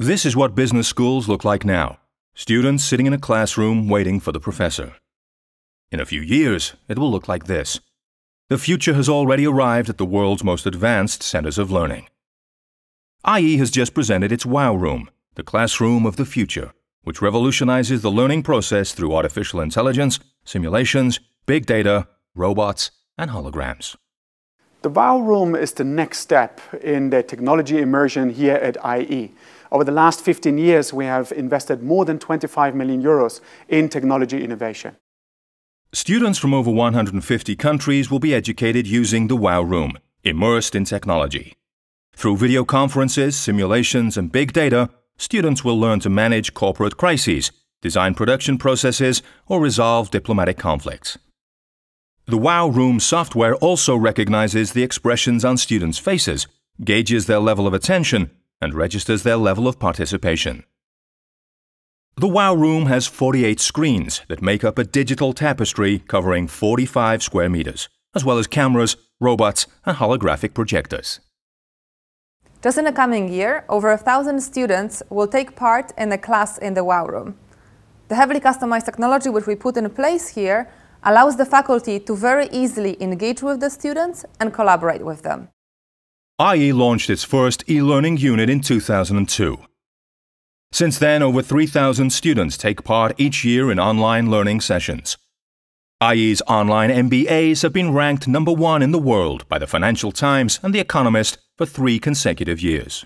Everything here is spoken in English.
This is what business schools look like now. Students sitting in a classroom waiting for the professor. In a few years, it will look like this. The future has already arrived at the world's most advanced centers of learning. IE has just presented its WOW Room, the classroom of the future, which revolutionizes the learning process through artificial intelligence, simulations, big data, robots, and holograms. The WOW Room is the next step in the technology immersion here at IE. Over the last 15 years, we have invested more than 25 million euros in technology innovation. Students from over 150 countries will be educated using the WOW Room, immersed in technology. Through video conferences, simulations, and big data, students will learn to manage corporate crises, design production processes, or resolve diplomatic conflicts. The WOW Room software also recognizes the expressions on students' faces, gauges their level of attention, and registers their level of participation. The WOW Room has 48 screens that make up a digital tapestry covering 45 square meters, as well as cameras, robots, and holographic projectors. Just in the coming year, over a thousand students will take part in a class in the WOW Room. The heavily customized technology which we put in place here allows the faculty to very easily engage with the students and collaborate with them. IE launched its first e-learning unit in 2002. Since then, over 3,000 students take part each year in online learning sessions. IE's online MBAs have been ranked number one in the world by the Financial Times and The Economist for three consecutive years.